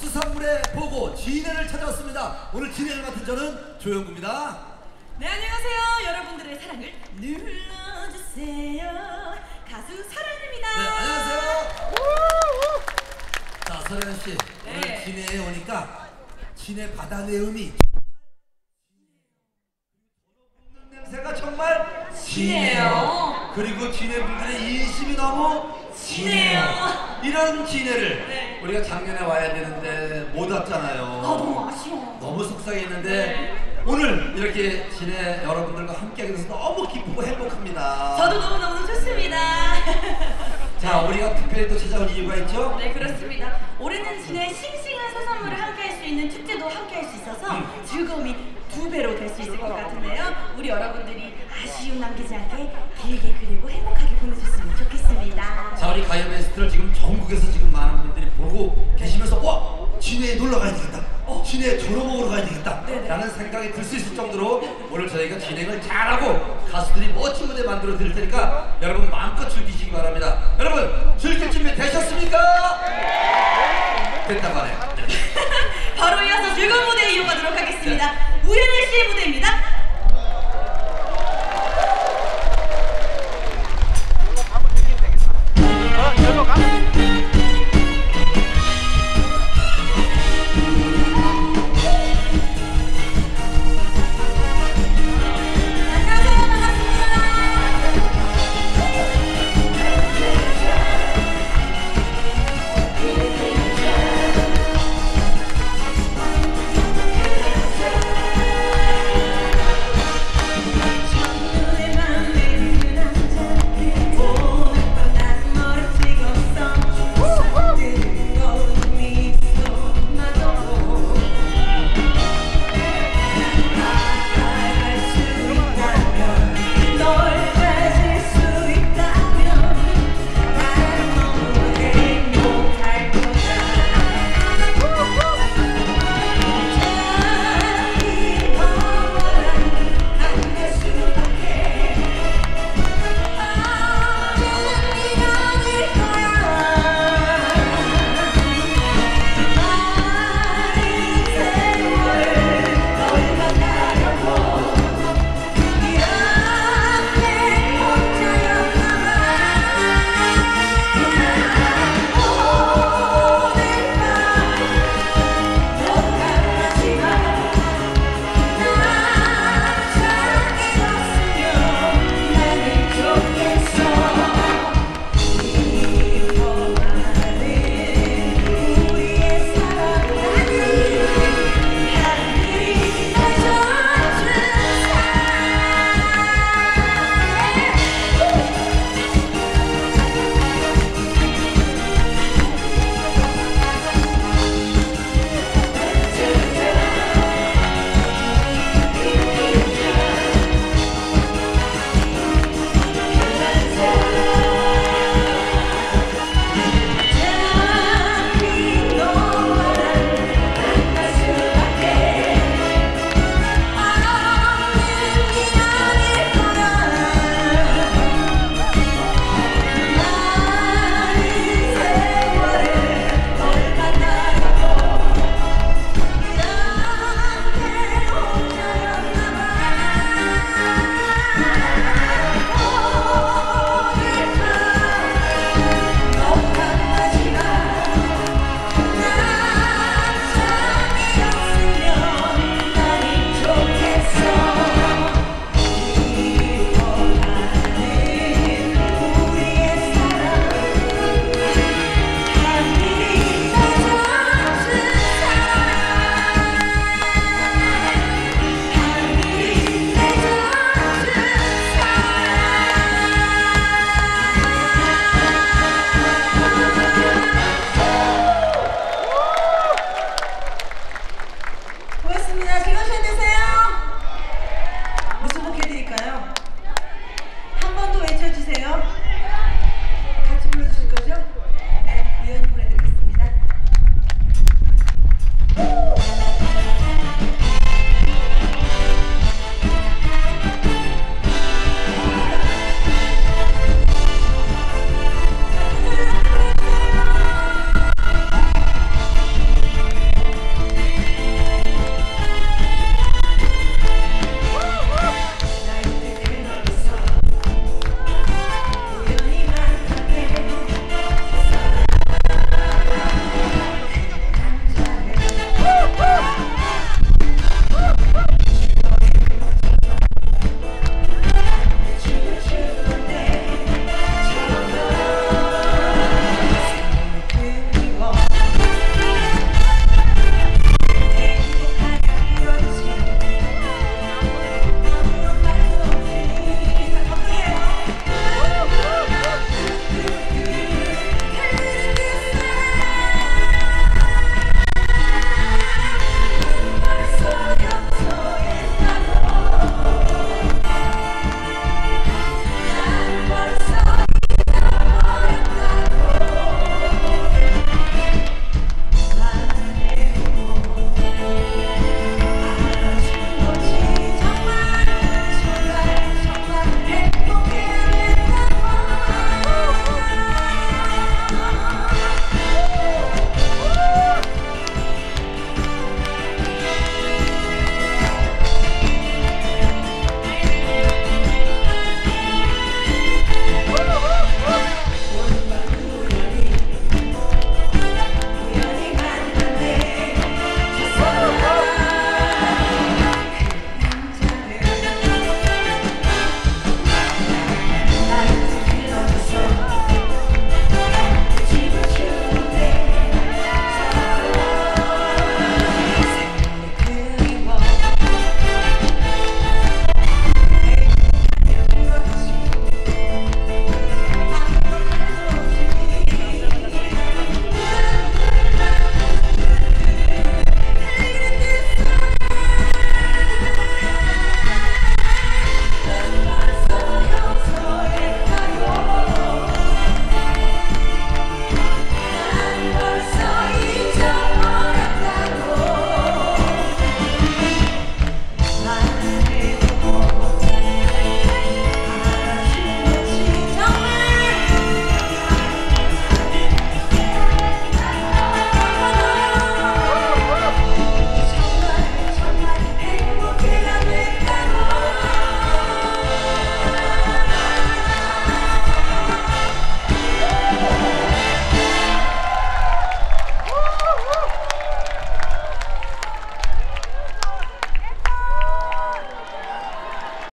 수산물의 보고 진해를 찾아왔습니다. 오늘 진해를 맡은 저는 조영구입니다. 네 안녕하세요 여러분들의 사랑을 눌러주세요 가수 설아입니다 네, 안녕하세요. 자, 서현 씨. 오늘 네. 진해에 오니까 진해 바다 내음이 냄새가 정말 진해요. 그리고 진해 분들의 인심이 너무 진해요. 이런 진해를 네. 우리가 작년에 와야 되는데 못 왔잖아요. 아 너무 아쉬워 너무 속상했는데 네. 오늘 이렇게 진해 여러분들과 함께하게 돼서 너무 기쁘고 행복합니다. 저도 너무너무 좋습니다 자, 우리가 특별히 또 찾아온 이유가 있죠? 네 그렇습니다 올해는 진해 싱싱한 소산물을 함께할 수 있는 축제도 함께할 수 있어서 음. 즐거움이 두 배로 될 수 있을 것 같은데요 우리 여러분들이 아쉬움 남기지 않게 길게 그리고 행복하게 보내셨으면 좋겠습니다 자, 우리 가요 베스트를 지금 전국에서 지금 많은 분들이 보고 계시면서 와! 진해에 놀러 가야 되겠다. 어, 진해에 저녁 먹으러 가야 되겠다. 네네. 라는 생각이 들 수 있을 정도로 오늘 저희가 진행을 잘하고 가수들이 멋진 무대 만들어 드릴 테니까 여러분 마음껏 즐기시기 바랍니다. 여러분 즐길 준비 되셨습니까? 됐다고